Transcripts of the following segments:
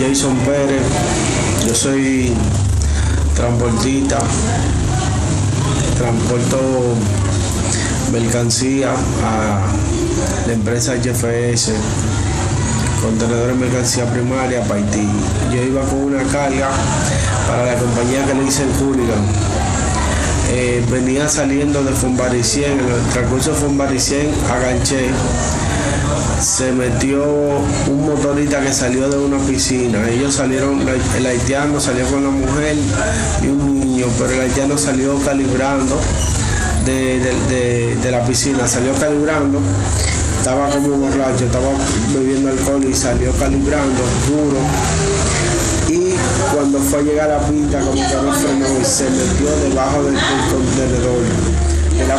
Jason Pérez. Yo soy transportista. Transporto mercancía a la empresa HFS, contenedores de mercancía primaria para Haití. Yo iba con una carga para la compañía que le hice el Hooligan. Eh, venía saliendo de Fombaricien, en el transcurso de Fombaricien se metió un motorista que salió de una piscina. Ellos salieron, el haitiano salió con la mujer y un niño, pero el haitiano salió calibrando de, la piscina, salió calibrando. Estaba como borracho, estaba bebiendo alcohol y salió calibrando duro. Y cuando fue a llegar a la pinta, como que no y se metió debajo del contenedor.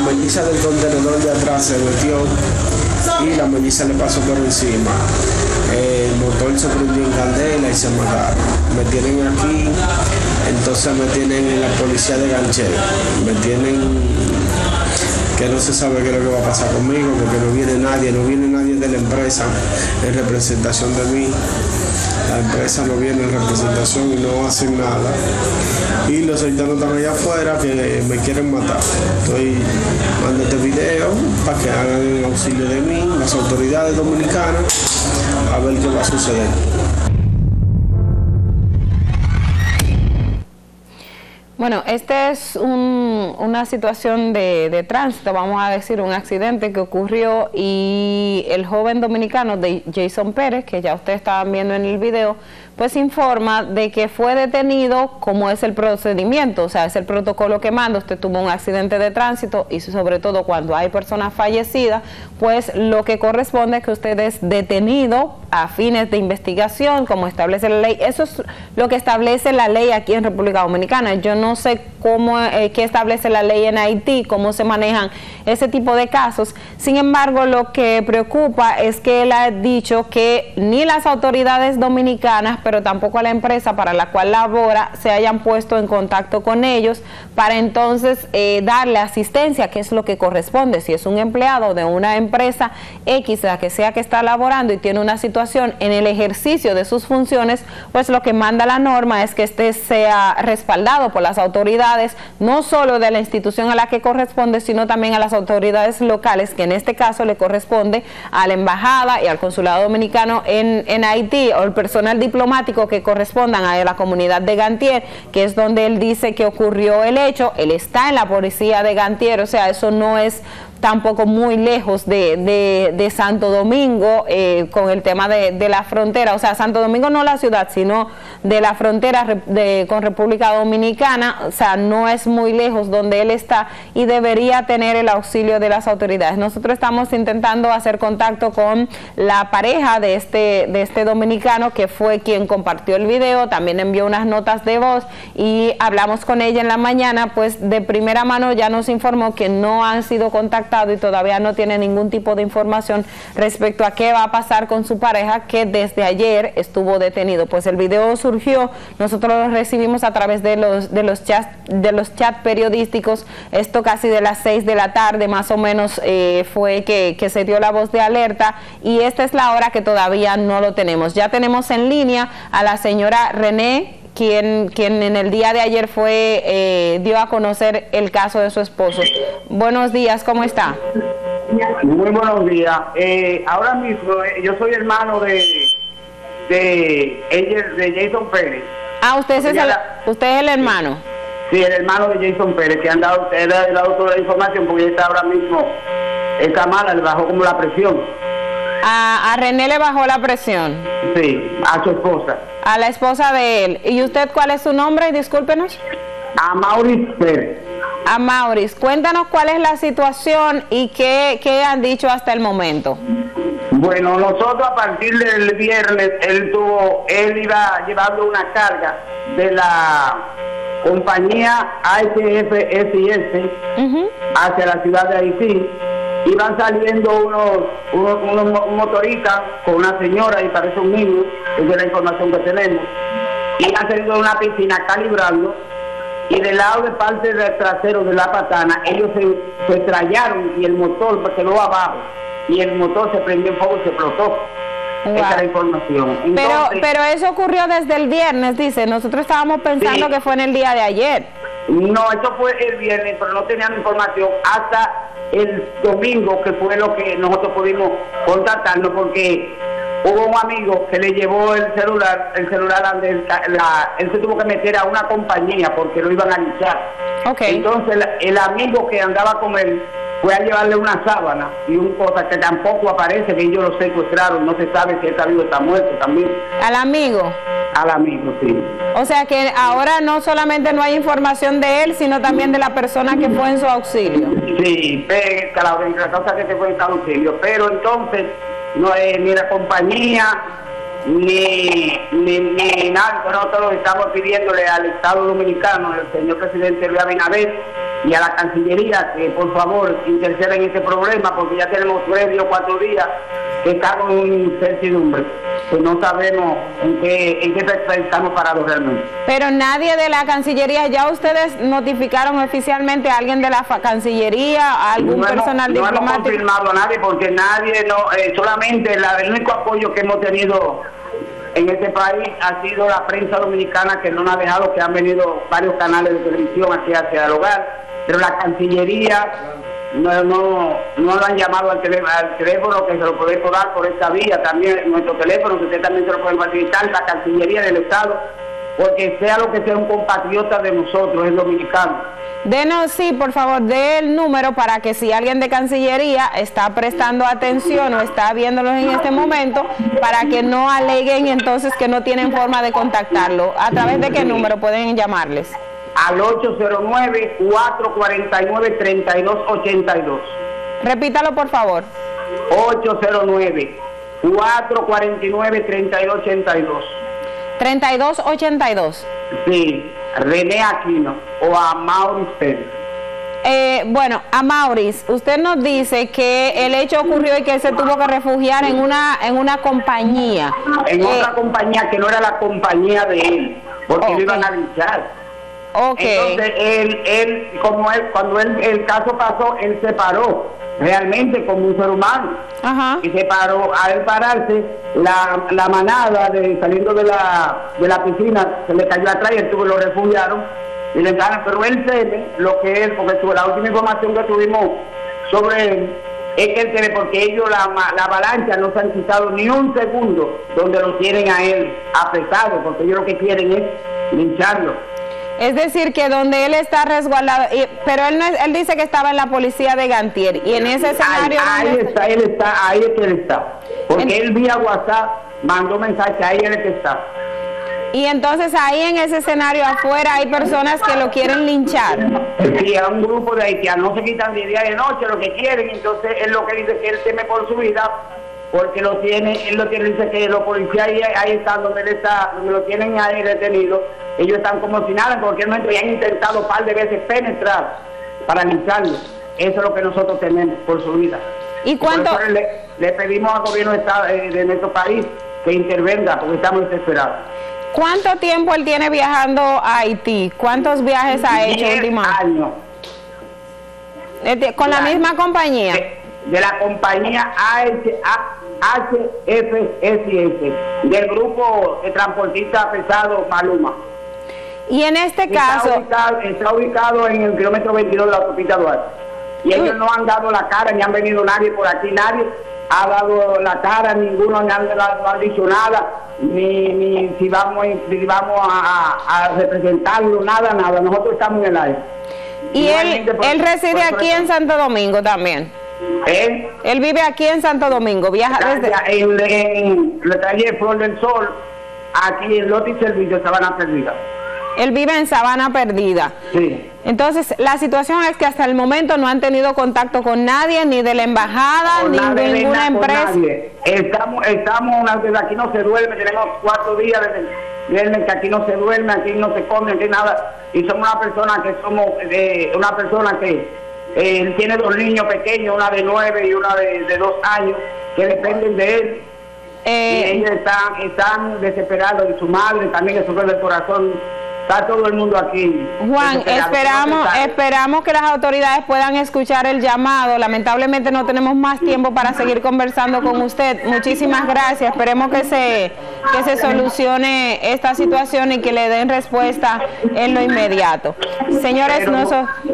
La melliza del contenedor de atrás se metió y la melliza le pasó por encima. El motor se prendió en candela y se mataron. Me tienen aquí, entonces me tienen en la policía de Ganché. Me tienen que no se sabe qué es lo que va a pasar conmigo porque no viene nadie, no viene nadie de la empresa en representación de mí. La empresa no viene en representación y no hacen nada. Y los haitianos están allá afuera que me quieren matar. Estoy mandando este video para que hagan el auxilio de mí, las autoridades dominicanas, a ver qué va a suceder. Bueno, esta es una situación de, de, tránsito, vamos a decir, un accidente que ocurrió y el joven dominicano de Jason Pérez, que ya ustedes estaban viendo en el video, pues informa de que fue detenido como es el procedimiento, o sea, es el protocolo que manda, usted tuvo un accidente de tránsito y sobre todo cuando hay personas fallecidas, pues lo que corresponde es que usted es detenido a fines de investigación, como establece la ley. Eso es lo que establece la ley aquí en República Dominicana. Yo no sé cómo, eh, qué establece la ley en Haití, cómo se manejan ese tipo de casos. Sin embargo, lo que preocupa es que él ha dicho que ni las autoridades dominicanas, pero tampoco la empresa para la cual labora se hayan puesto en contacto con ellos para entonces eh, darle asistencia, que es lo que corresponde. Si es un empleado de una empresa X, la que sea que está laborando y tiene una situación en el ejercicio de sus funciones, pues lo que manda la norma es que este sea respaldado por las autoridades, no solo de la institución a la que corresponde, sino también a las autoridades locales, que en este caso le corresponde a la embajada y al consulado dominicano en, en Haití o el personal diplomático que correspondan a la comunidad de Gantier, que es donde él dice que ocurrió el hecho. Él está en la policía de Gantier, o sea, eso no es tampoco muy lejos de, de, Santo Domingo eh, con el tema de, de, la frontera, o sea, Santo Domingo no la ciudad, sino de la frontera con República Dominicana, o sea, no es muy lejos donde él está y debería tener el auxilio de las autoridades. Nosotros estamos intentando hacer contacto con la pareja de este, de este dominicano que fue quien compartió el video, también envió unas notas de voz y hablamos con ella en la mañana, pues de primera mano ya nos informó que no han sido contactados y todavía no tiene ningún tipo de información respecto a qué va a pasar con su pareja que desde ayer estuvo detenido. Pues el video surgió, nosotros lo recibimos a través de los de los chats de los chats periodísticos, esto casi de las 6 de la tarde más o menos eh, fue que, que se dio la voz de alerta y esta es la hora que todavía no lo tenemos. Ya tenemos en línea a la señora René quien, quien en el día de ayer fue, eh, dio a conocer el caso de su esposo. Buenos días, ¿cómo está? Muy buenos días. Eh, ahora mismo eh, yo soy hermano de de, de Jason Pérez. Ah, usted es, el, usted es el hermano. Sí, el hermano de Jason Pérez, que han dado, él ha dado toda la información porque está ahora mismo, está mala, le bajó como la presión. A, a René le bajó la presión. Sí, a su esposa. A la esposa de él. ¿Y usted cuál es su nombre? Discúlpenos. A Maurice Pérez. A Maurice. Cuéntanos cuál es la situación y qué, qué han dicho hasta el momento. Bueno, nosotros a partir del viernes, él tuvo, él iba llevando una carga de la compañía HFSS hacia la ciudad de Haití iban saliendo unos, unos, motoristas con una señora y parece un niño, esa es la información que tenemos, iban saliendo de una piscina calibrando y del lado de parte del trasero de la patana ellos se, estrellaron y el motor se quedó abajo y el motor se prendió en fuego y se explotó. Esa es la información. pero, pero eso ocurrió desde el viernes, dice. Nosotros estábamos pensando que fue en el día de ayer. No, eso fue el viernes, pero no teníamos información hasta el domingo, que fue lo que nosotros pudimos contactarnos, porque hubo un amigo que le llevó el celular, el celular donde él se tuvo que meter a una compañía porque lo iban a luchar. Entonces el, amigo que andaba con él fue a llevarle una sábana y un cosa que tampoco aparece, que ellos lo secuestraron, no se sabe si está vivo o está muerto también. ¿Al amigo? Al amigo, sí. O sea que ahora no solamente no hay información de él, sino también de la persona que fue en su auxilio. Sí, pero, la cosa que fue en su auxilio, pero entonces no es ni la compañía ni, ni, ni nada. Nosotros estamos pidiéndole al Estado Dominicano, al señor presidente Luis Abinader y a la Cancillería que por favor interceda en este problema porque ya tenemos tres o cuatro días que estamos en incertidumbre. Pues no sabemos en qué, en qué estamos parados realmente. Pero nadie de la Cancillería, ¿ya ustedes notificaron oficialmente a alguien de la Cancillería, a algún personal diplomático? No hemos confirmado a nadie porque nadie, no, eh, solamente el único apoyo que hemos tenido en este país ha sido la prensa dominicana que no nos ha dejado, que han venido varios canales de televisión aquí hacia el hogar, pero la Cancillería no, no, no lo han llamado al, teléfono, que se lo podemos dar por esta vía, también nuestro teléfono, que usted también se lo puede facilitar, la Cancillería del Estado, porque sea lo que sea un compatriota de nosotros, es dominicano. Denos, sí, por favor, dé el número para que si alguien de Cancillería está prestando atención o está viéndolos en este momento, para que no aleguen entonces que no tienen forma de contactarlo. ¿A través de qué número pueden llamarles? Al 809-449-3282. Repítalo, por favor. 809-449-3282. 3282. Sí. René Aquino o a Maurice Pérez. Eh, bueno, a Maurice, usted nos dice que el hecho ocurrió y que él se tuvo que refugiar en una en una compañía. En otra eh, compañía que no era la compañía de él, porque lo iban a luchar. Okay. Entonces, él, él, como él, cuando él, el caso pasó, él se paró realmente como un ser humano. Y se paró, al pararse, la, la manada de saliendo de la, de la piscina se le cayó atrás y él tuvo, lo refugiaron y le pero él teme lo que él, porque la última información que tuvimos sobre él es que él teme porque ellos la, la avalancha no se han quitado ni un segundo donde lo tienen a él apresado, porque ellos lo que quieren es lincharlo. Es decir, que donde él está resguardado, pero él, no él dice que estaba en la policía de Gantier y en ese escenario... Ahí, está, él está, ahí es que él está. Porque él vía WhatsApp mandó mensaje, ahí es que está. Y entonces ahí en ese escenario afuera hay personas que lo quieren linchar. Sí, hay un grupo de haitianos, no se quitan de día y de noche lo que quieren, entonces él lo que dice que él teme por su vida porque lo tiene, él lo tiene, dice que los policías ahí, están donde él está, donde lo tienen ahí detenido, ellos están como si nada, en cualquier momento y han intentado un par de veces penetrar para lincharlo. Eso es lo que nosotros tenemos por su vida. ¿Y cuánto? le, pedimos al gobierno de, de nuestro país que intervenga porque estamos desesperados. ¿Cuánto tiempo él tiene viajando a Haití? ¿Cuántos viajes ha hecho últimamente? años. ¿Con la misma compañía? de la compañía HFSS, del grupo de transportistas pesados Maluma. Y en este caso... Está ubicado, en el kilómetro 22 de la autopista Duarte. Y ellos no han dado la cara, ni han venido nadie por aquí, nadie ha dado la cara, ninguno ni han, no dicho nada, ni, ni si vamos, si vamos a, representarlo, nada, nada. Nosotros estamos en el aire. ¿Y él, él reside aquí en Santo Domingo también? ¿Eh? Él vive aquí en Santo Domingo, viaja desde... En, en la calle Flor del Sol, aquí en Lote y Servicio, Sabana Perdida. Él vive en Sabana Perdida. Sí. Entonces, la situación es que hasta el momento no han tenido contacto con nadie, ni de la embajada, ni de ninguna empresa. Estamos, estamos, aquí no se duerme, tenemos cuatro días desde que aquí no se duerme, aquí no se come, aquí nada. Y somos una persona que somos, de, una persona que él tiene dos niños pequeños, una de nueve y una de, dos años, que dependen de él. y eh, ellos están, están desesperados y su madre también que sufre del corazón está todo el mundo aquí. Juan, esperamos, esperamos que las autoridades puedan escuchar el llamado. Lamentablemente no tenemos más tiempo para seguir conversando con usted. Muchísimas gracias. Esperemos que se, que se solucione esta situación y que le den respuesta en lo inmediato. Señores, no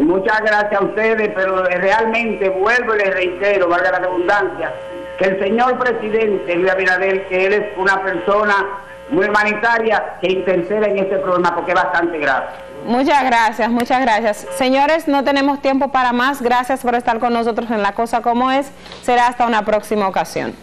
muchas gracias a ustedes, pero realmente vuelvo y les reitero, valga la redundancia, que el señor presidente Luis Abinader, que él es una persona muy humanitaria, que interceda en este problema porque es bastante grave. Muchas gracias, muchas gracias. Señores, no tenemos tiempo para más. Gracias por estar con nosotros en La Cosa Como Es. Será hasta una próxima ocasión.